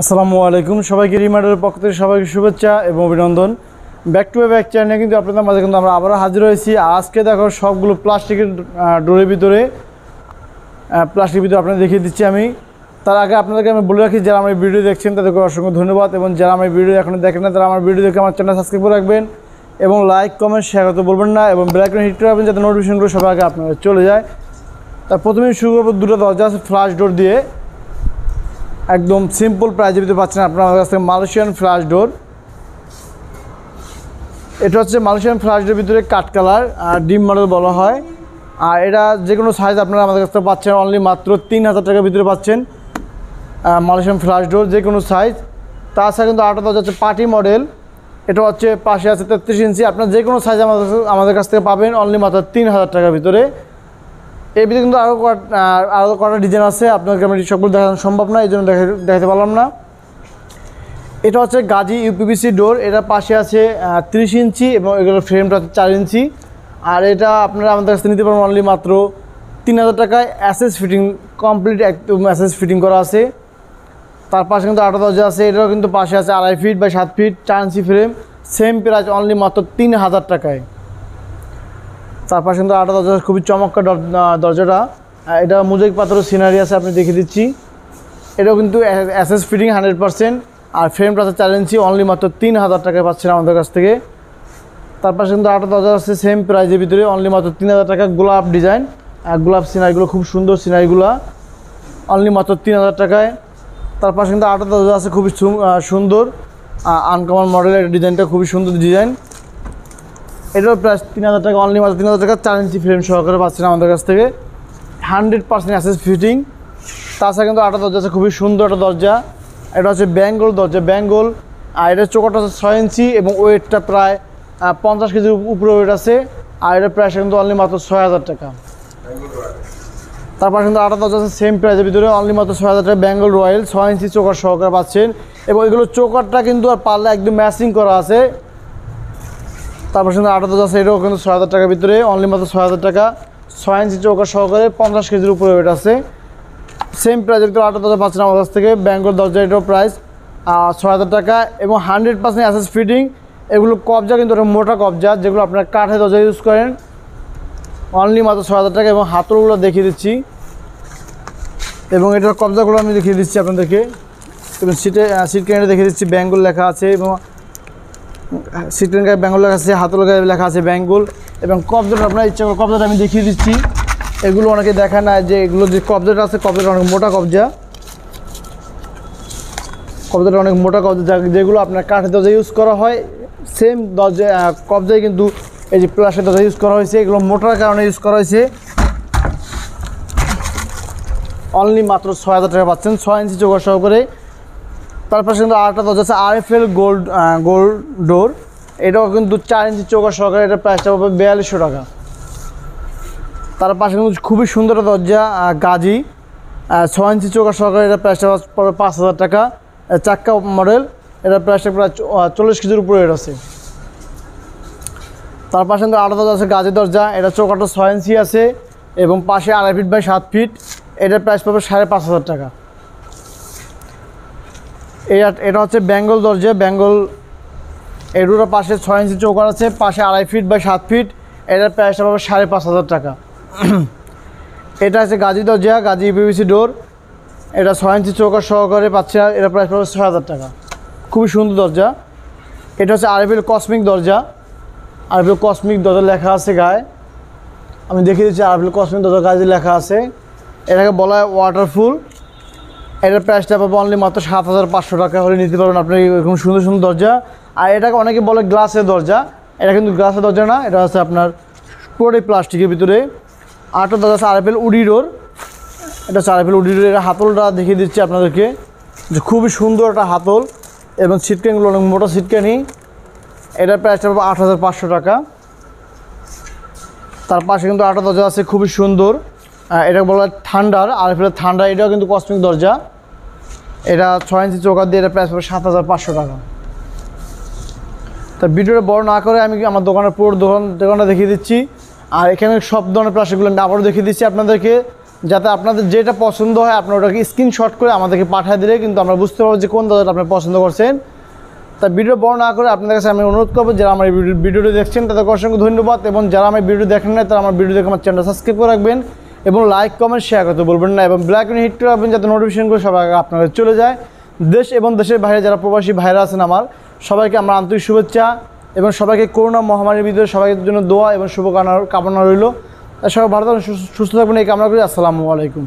আসসালামু আলাইকুম। সবাইকে রিমার্ডের পক্ষ থেকে সবাইকে শুভেচ্ছা এবং অভিনন্দন। ব্যাক টু ব্যাক চ্যানেলে কিন্তু আপনাদের মাঝে কিন্তু আমরা আবারও হাজির হয়েছি। আজকে দেখো সবগুলো প্লাস্টিকের ডোরের ভিতরে প্লাস্টিকের ভিতরে আপনাদের দেখিয়ে দিচ্ছি আমি। তার আগে আপনাদেরকে আমি বলে রাখি, যারা আমার ভিডিও দেখছেন, তাদেরকে অসংখ্য ধন্যবাদ। এবং যারা আমার ভিডিও এখনও দেখেন না, তারা আমার ভিডিও দেখে আমার চ্যানেল সাবস্ক্রাইব করে রাখবেন। এবং লাইক কমেন্ট শেয়ার করতে বলবেন না। এবং বেলাইকন হিট করে রাখবেন যাতে নোটিফিকেশনগুলো সবার আগে আপনার চলে যায়। তার প্রথমেই শুরু করব দুটো দরজা আছে ফ্লাশ ডোর দিয়ে। একদম সিম্পল প্রাইজের ভিতরে পাচ্ছেন আপনার কাছ থেকে মালয়েশিয়ান ফ্লাশ ডোর এটা হচ্ছে মালয়েশিয়ান ফ্লাশ ডোর ভিতরে কাঠ কালার আর ডিম মডেল বলা হয়। আর এটা যে কোনো সাইজ আপনারা আমাদের কাছ থেকে পাচ্ছেন অনলি মাত্র তিন হাজার টাকার ভিতরে পাচ্ছেন মালয়েশিয়ান ফ্লাশ ডোর যে কোনো সাইজ তাছাড়া কিন্তু আরেকটা দরজা হচ্ছে পার্টি মডেল এটা হচ্ছে পাশে আছে তেত্রিশ ইঞ্চি। আপনার যে কোনো সাইজ আমাদের আমাদের কাছ থেকে পাবেন অনলি মাত্র তিন হাজার টাকার ভিতরে। এর ভিতরে কিন্তু আরও আরও কটা ডিজাইন আছে আপনাকে আমি সবগুলো দেখানো সম্ভব না এই জন্য দেখা- দেখাতে পারলাম না। এটা হচ্ছে গাজী ইউপিবিসি ডোর এটার পাশে আছে তিরিশ ইঞ্চি এবং এগুলোর ফ্রেমটা হচ্ছে চার ইঞ্চি। আর এটা আপনারা আমাদের কাছ নিতে পারবেন অনলি মাত্র তিন হাজার টাকায় অ্যাসেস ফিটিং কমপ্লিট একদম অ্যাসেস ফিটিং করা আছে। তার পাশে কিন্তু আটা দরজা আছে, এটাও কিন্তু পাশে আছে আড়াই ফিট বা সাত ফিট চার inch frame same price only মাত্র তিন হাজার টাকায়। তার পাশে কিন্তু আটা দরজা, খুবই চমৎকার দরজাটা। এটা মুজাইক পাথরের সিনারি আছে, আপনি দেখে দিচ্ছি। এটাও কিন্তু অ্যাসেস ফিটিং হান্ড্রেড পার্সেন্ট আর ফ্রেমটা আছে ইঞ্চি অনলি মাত্র তিন হাজার টাকায় পাচ্ছেন আমাদের কাছ থেকে। তার পাশে কিন্তু আটা দরজা আছে সেম প্রাইজের ভিতরে অনলি মাত্র তিন হাজার টাকা, গোলাপ ডিজাইন আর গোলাপ সিনারিগুলো খুব সুন্দর সিনারিগুলো অনলি মাত্র তিন হাজার টাকায়। তার পাশে কিন্তু আটা দরজা আছে, খুবই সুন্দর। আনকমন মডেলের ডিজাইনটা খুবই সুন্দর ডিজাইন এটাও প্রায় তিন হাজার টাকা অনলি মাত্র তিন হাজার টাকা, চার ইঞ্চি ফ্রেম সহকারে পাচ্ছেন আমাদের কাছ থেকে। হান্ড্রেড পার্সেন্ট অ্যাসেস ফিটিং তাছাড়া কিন্তু আটা দরজা আছে, খুবই সুন্দর একটা দরজা। এটা হচ্ছে বেঙ্গল দরজা বেঙ্গল আর এটার চোখটা হচ্ছে ছয় ইঞ্চি এবং ওয়েটটা প্রায় পঞ্চাশ কেজির উপরে ওয়েট আছে। আর এটার প্রাইস কিন্তু অনলি মাত্র ছয় হাজার টাকা। তারপর কিন্তু আটা দরজা আছে সেম প্রাইসের ভিতরে অনলি মাত্র ছয় হাজার টাকা বেঙ্গল রয়্যাল ছয় ইঞ্চি চোকার সহকারে পাচ্ছেন। এবং এগুলো চোকারটা কিন্তু আর পাল্লা একদম ম্যাচিং করা আছে। তারপর কিন্তু আটা দরজা আছে এটাও কিন্তু ছয় হাজার টাকার ভিতরে অনলি মাত্র ছয় হাজার টাকা। ছয় ইঞ্চি চৌকার সহকারে পঞ্চাশ কেজির উপরে ওয়েট আছে। সেম প্রাইসের ভিতরে আটা হাজার পাচ্ছেন আমার কাছ থেকে ব্যাঙ্গল দরজা এটাও প্রাইস ছয় হাজার টাকা এবং হান্ড্রেড পার্সেন্ট অ্যাসেস ফিটিং এগুলো কবজা কিন্তু একটা মোটা কবজা, যেগুলো আপনার কাঠে দরজা ইউজ করেন। অনলি মাত্র ছয় হাজার টাকা এবং হাতলগুলো দেখিয়ে দিচ্ছি। এবং এটার কবজাগুলো আমি দেখিয়ে দিচ্ছি আপনাদেরকে। এবং সিটে সিট কেনারে দেখিয়ে দিচ্ছি ব্যাঙ্গল লেখা আছে এবং সিট গায়ে ব্যাঙ্গল লেখা আছে হাতল গায়ে লেখা আছে ব্যাঙ্গল এবং কবজাটা আপনার ইচ্ছা করে কবজাটা আমি দেখিয়ে দিচ্ছি। এগুলো অনেকে দেখা না, যে এগুলো যে কবজাটা আছে, কবজাটা অনেক মোটা কবজা। কবজাটা অনেক মোটা কবজা যেগুলো আপনার কাঠের দরজা ইউজ করা হয় সেম দরজা কবজায় কিন্তু এই যে প্লাসের দরজা ইউজ করা হয়েছে, এগুলো মোটার কারণে ইউজ করা হয়েছে। অনলি মাত্র ছয় হাজার টাকা পাচ্ছেন, ছয় ইঞ্চি চোখা সহকারে। তারপর কিন্তু আরেকটা দরজা আছে আর F L gold gold door. এটাও কিন্তু চার ইঞ্চি চোখা সহকারে এটা প্রাইসটা পাবে বিয়াল্লিশশো টাকা। তার পাশে কিন্তু খুবই সুন্দর দরজা গাজি। ছয় ইঞ্চি চোখা সহকারে এটা প্রাইসটা পড়বে পাঁচ হাজার টাকা। চাক্কা মডেল এটা প্রাইসটা প্রায় চল্লিশ কেজির উপরে এটা আছে। তার পাশে কিন্তু আলাদা দরজা আছে গাজের দরজা। এটা চৌকাটা ছয় ইঞ্চি আছে এবং পাশে আড়াই ফিট বাই সাত ফিট এটার প্রাইস পাবে সাড়ে পাঁচ হাজার টাকা। এটা এটা হচ্ছে বেঙ্গল দরজা, বেঙ্গল এডুটার পাশে ছয় ইঞ্চি চৌকার আছে, পাশে আড়াই ফিট বা সাত ফিট। এটার প্রাইসটা পাবে সাড়ে পাঁচ হাজার টাকা। এটা আছে গাজী দরজা, গাজী পিভিসি ডোর এটা ছয় ইঞ্চি চৌকার সহকারে পাচ্ছে এটা প্রাইস পাবে ছয় হাজার টাকা। খুবই সুন্দর দরজা। এটা হচ্ছে আরবিএল কসমিক দরজা। আরবিএল কসমিক দরজা লেখা আছে গায়ে। আমি দেখিয়ে দিচ্ছি আরবিএল কসমিক দরজা গায়ে লেখা আছে। এটাকে বলা হয় ওয়াটারফুল এটার প্রাইসটা পাবো অনলি মাত্র সাত হাজার পাঁচশো টাকা হলে নিতে পারবেন আপনি, এরকম সুন্দর সুন্দর দরজা। আর এটাকে অনেকে বলে গ্লাসের দরজা। এটা কিন্তু গ্লাসের দরজা না, এটা হচ্ছে আপনার পুরোটাই প্লাস্টিকের ভিতরে। আটটা দরজা আছে আরএফএল উডি ডোর। এটা হচ্ছে আরএফএল উডি ডোর এটা হাতলটা দেখিয়ে দিচ্ছি আপনাদেরকে। যে খুবই সুন্দর একটা হাতল এবং সিটকানগুলো অনেক মোটা সিটকানি এটার প্রাইসটা পাবো আট হাজার পাঁচশো টাকা। তার পাশে কিন্তু আটটা দরজা আছে খুবই সুন্দর। এটা বলা থান্ডার আর এফের থান্ডার এটাও কিন্তু কসমিক দরজা। এটা ছয় ইঞ্চি চৌকার দিয়ে এটা প্রাইস সাত হাজার পাঁচশো টাকা। তা ভিডিওটা বড় না করে আমি আমার দোকানের পুরো দোকান, দোকানটা দেখিয়ে দিচ্ছি। আর এখানে সব ধরনের প্লাস্টিকগুলো আমি আবারও দেখিয়ে দিচ্ছি আপনাদেরকে, যাতে আপনাদের যেটা পছন্দ হয় আপনারা ওটাকে স্ক্রিনশট করে আমাদেরকে পাঠিয়ে দিলে কিন্তু আমরা বুঝতে পারব যে কোন দাদাটা আপনি পছন্দ করছেন। তা ভিডিও বড় না করে আপনাদের কাছে আমি অনুরোধ করব, যারা আমার ভিডিওটি দেখছেন তাদেরকে অসংখ্য ধন্যবাদ, এবং যারা আমার ভিডিও দেখেন না তারা আমার ভিডিও দেখে আমার চ্যানেলটা সাবস্ক্রাইব করে রাখবেন। এবং লাইক কমেন্ট শেয়ার করতে বলবেন না এবং ব্ল্যাক হিট করে আপনি যাতে নোটিফিকেশনগুলো সবার আগে আপনার চলে যায়। দেশ এবং দেশের বাইরে যারা প্রবাসী ভাইরা আছেন আমার, সবাইকে আমার আন্তরিক শুভেচ্ছা এবং সবাইকে করোনা মহামারীর ভিতরে সবাইকে জন্য দোয়া এবং শুভকামনা কামনা রইল। সবাই সুস্থ- সুস্থ থাকবেন এই কামনা করি। আসসালামু আলাইকুম।